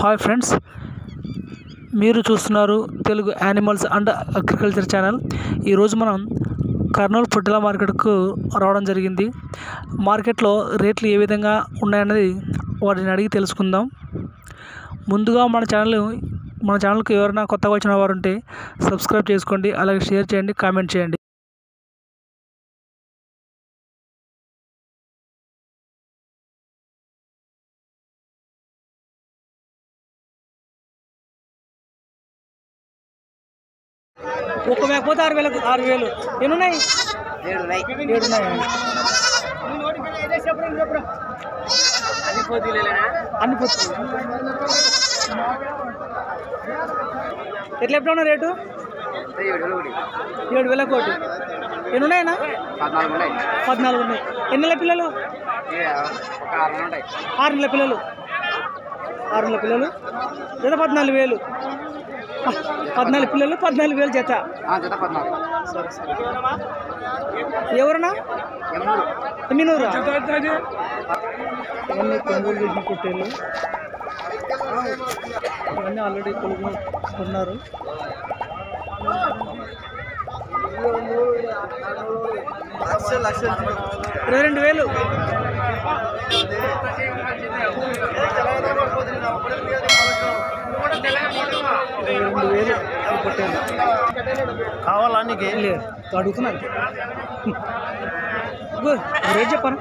Hi friends మీరు చూస్తున్నారు Telugu animals and agriculture channel. ఈరోజు మనం కర్నూలు పుట్టల మార్కెట్కు రావడం జరిగింది. మార్కెట్లో రేట్లు ఏ విధంగా ఉన్నాయన్నది వాటిని అడిగి తెలుసుకుందాం. ముందుగా మన ఛానల్ మన ఛానల్కి ఎవరైనా కొత్తగా వచ్చిన వారు ఉంటే సబ్స్క్రైబ్ చేసుకోండి అలాగే షేర్ చేయండి కామెంట్ చేయండి. ఒక్క మేకపోతే ఆరు వేలకు ఆరు వేలు. ఎన్ని ఉన్నాయి ఏడు ఉన్నాయి ఏడు ఉన్నాయి అన్ని ఎట్లా చెప్తా రేటు? ఏడు వేల కోటి ఎన్ని ఉన్నాయన్నా పద్నాలుగు ఉన్నాయి. ఎన్ని నెలల పిల్లలు? ఆరు నెలల పిల్లలు. ఆరు నెలల పిల్లలు. జత పద్నాలుగు వేలు. పద్నాలుగు పిల్లలు పద్నాలుగు వేలు జత. ఎవరన్నా? ఎమ్మినూరా? ఇవన్నీ కొనుగోలు చేసిన పొట్టేళ్ళు ఇవన్నీ ఆల్రెడీ కొనుగోలు కొన్నారు. ఇరవై రెండు వేలు. ఇరవై రెండు వేలు కావాలా నీకు లేదు. అడుగుతున్నాను. రేట్ చెప్పాను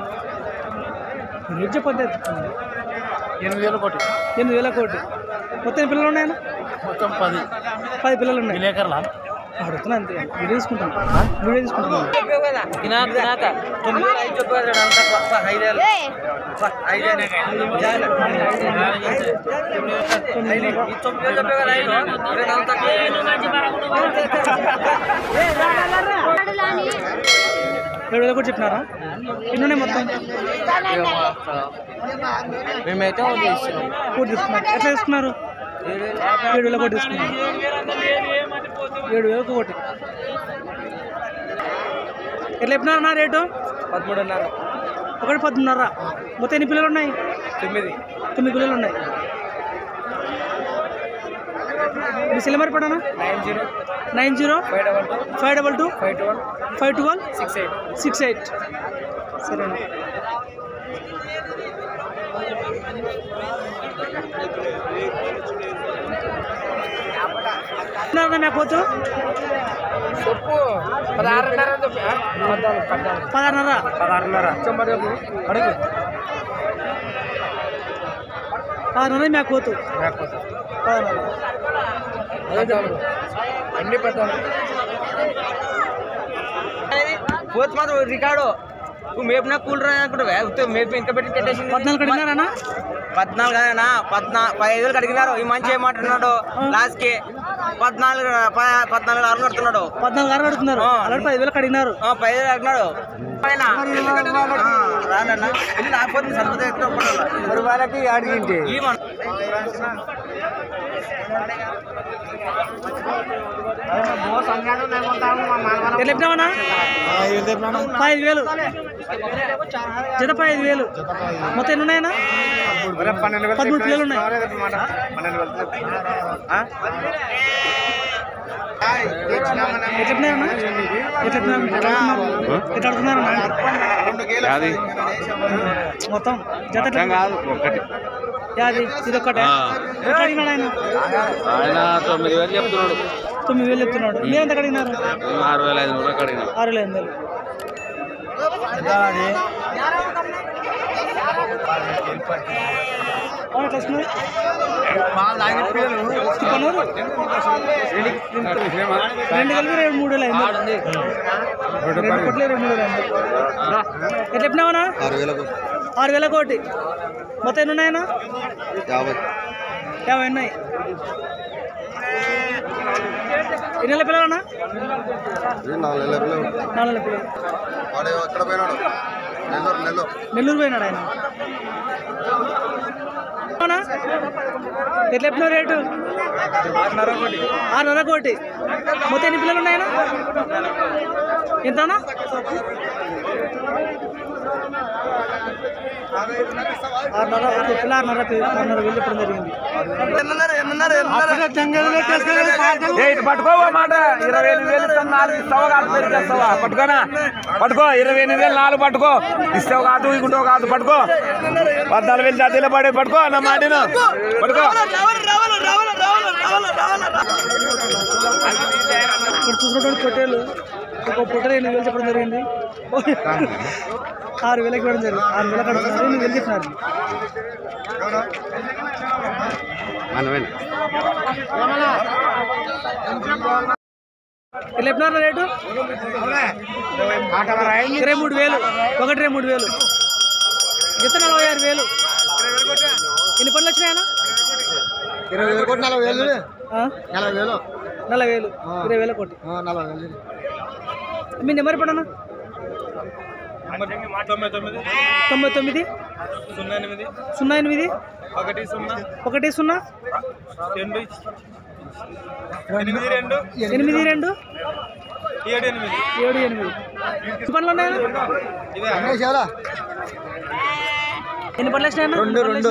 రేట్ చెప్పద్దు ఎనిమిది వేలు ఒకటి ఎనిమిది వేల కోటి. మొత్తం పిల్లలు ఉన్నాయన్న? మొత్తం పది. పది పిల్లలు ఉన్నాయి. విలేకరులా? అడుగుతున్నా అంతే. వీడియో తీసుకుంటాను. వీడియో తీసుకుంటాను. ఏడు వేల చెప్పినారా? ఎన్ని ఉన్నాయి మొత్తం. మేమైతే ఒకటి తీసుకున్నారు. ఎట్లా తీసుకున్నారు? ఏడు వేల తీసుకున్నారు. ఏడు వేలకు కోటి ఎట్లా చెప్పినారు నా రేటు? పదమూడున్నర. ఒకటి పద్దున్నర మొత్తం ఎన్ని పిల్లలు ఉన్నాయి? తొమ్మిది. తొమ్మిది పిల్లలు ఉన్నాయి. మీ సిలిమర్ పడానా nine zero. Nine zero? Five double two. Five double two? Five two one. Five twelve six eight. Six eight. సరేనా. మేకపోతు చెప్పు. పదహారున్నర చెప్పు. పద్నాలుగు పద్నాలుగు. పదహారున్నర. పదహారున్నర. చెప్పు. అడుగు. పదహారున్నర మేకపోతు పదహారున్నర. అన్ని పోతు మాత్రం రికార్డు. నువ్వు మేపినా కూల్ రా అనుకుంటావా మేపు ఇంకా పెట్టి పెట్టేసింది. పద్నాలుగు అడిగినారనా పద్నాలుగు కాదనా పద్నా పదిహేను వేలకు అడిగినారు. ఈ మంచి ఏమంటున్నాడు లాస్ట్కి పద్నాలుగు పద్నాలుగు ఆరు కడుతున్నాడు. పద్నాలుగు ఆరు అడుగుతున్నారు ఆ. అలాంటి పదివేలకు అడిగినారు. ఆ, పదిహేను అడిగినాడు రానన్నా ఇది లేకపోతే సరిపోతే వాళ్ళకి ఎట్లా చెప్పినావనా వేలు. జత వేలు. మొత్తం ఎన్ని ఉన్నాయన్నా? పదమూడు పిల్లలు ఉన్నాయి. మొత్తం జత కాదు ఒకటి. ఇది ఆయన తొమ్మిది వేలు చెప్తున్నాడు. తొమ్మిది వేలు చెప్తున్నాడు మీరు ఎంత అడిగినారు ఆరు వేల ఐదు వందలకు అడిగినాం ఆరు వేల వస్తున్నారు తిప్పనూరు రెండు కలిపి రెండు మూడు వేల అయింది. రెండు కోట్లు రెండు మూడు వేల అయింది. ఎట్లా చెప్పినావనా ఆరు వేలకు ఆరు వేల కోటి. మొత్తం ఎన్ని ఉన్నాయన్నా? యాభై. యాభై ఉన్నాయి? ఎన్ని నెలల పిల్లలన్నా ఇది నాలుగు నెలల పిల్లలు. నాలుగు నెలల పిల్లలు. వాడు ఎక్కడ పోయినాడు? నెల్లూరు నెల్లూరు. నెల్లూరు పోయినాడు ఆయన. అవునా? ఎట్లా చెప్పినావు రేటు? ఆరున్నర కోటి. మొత్తం ఎన్ని పిల్లలు ఉన్నాయన్నా? ఎంతనా ఆరున్నర ఆరున్నర జరిగింది పట్టుకో మాట ఇరవై ఎనిమిది వేలు ఇస్తాను నాలుగు ఇస్తావా కాదు పెరిగేస్తావా పట్టుకోనా పట్టుకో ఇరవై ఎనిమిది వేలు నాలుగు పట్టుకో ఇస్తావు కాదు ఇకుంటావు కాదు పట్టుకో పద్నాలుగు వేలు జాతీయులు పడే పట్టుకో నా మాటను పట్టుకో ఇక్కడ చూసినటువంటి పొట్టేలు ఒక పొట్టేలు ఎనిమిది వేలు చెప్పడం జరిగింది. ఆరు వేలకి ఇవ్వడం జరిగింది. ఆరు వేలకు అడుగుతున్నారు ఎనిమిది వేలు చెప్పినారు. ఎట్లా చెప్పినారు రేటు? ఇరవై మూడు వేలు. ఒకటి ఇరవై మూడు వేలు. జత నలభై ఆరు వేలు. ఎన్ని పనులు వచ్చినాయనా ఇరవై వేలు కోటి నలభై వేలు? నలభై వేలు. నలభై వేలు. ఇరవై వేల కోటి. నలభై వేలు. మీ నెంబర్ ఎప్పుడన్నా తొంభై తొమ్మిది. సున్నా ఎనిమిది సున్నా ఎనిమిది. ఒకటి సున్నా. ఒకటి సున్నా. రెండు. ఎనిమిది రెండు. ఎనిమిది రెండు. ఏడు ఎనిమిది. ఏడు ఎనిమిది. ఎన్ని పనులు ఉన్నాయా ఇదే ఎన్ని పనులు వచ్చినాయన్నా రెండు రెండు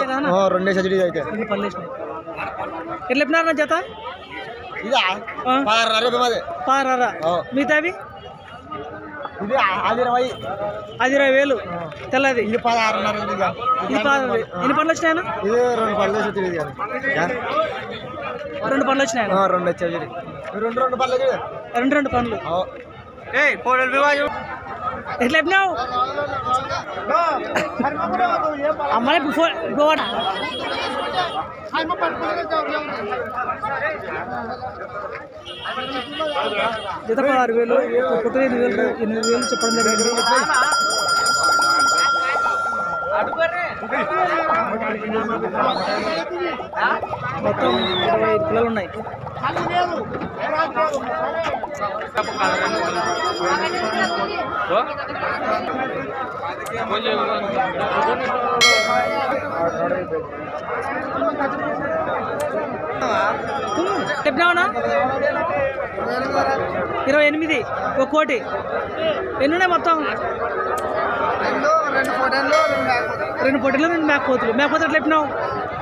రెండే. సబ్సిడీ అయితే. ఎన్ని పనులు వచ్చినాయి ఎట్లా ఇదా? ఆ? పదహారు రూపాయలు మాది. పారారా. మిగతావి? ఇది అది ఇరవై. అది ఇరవై వేలు. తెల్లది. ఇది పదహారున్నర ఇది పదహారు. ఎన్ని పనులు వచ్చినాయన్నా? ఇది రెండు ఇది కానీ. రెండు పనులు వచ్చినాయి ఆ, రెండు వచ్చాయి రెండు రెండు చూడు. రెండు రెండు పనులు పోడలు వివాహం. ఎట్లా చెప్పినావు? అమ్మాయి ఇప్పుడు ఫోన్ ఇప్పుడు వాడు. జత పదహారు వేలు కొత్త ఎనిమిది వేలు ఎనిమిది వేలు చెప్పడం జరిగింది. మొత్తం ఇరవై ఐదు పిల్లలు ఉన్నాయి. చెప్పినావునా ఇరవై ఎనిమిది ఒక కోటి ఎన్నున్నాయి మొత్తం రెండు ఫోటోలు రెండు మేకపోతులు మేకపోతులు ఎట్లా చెప్పినావు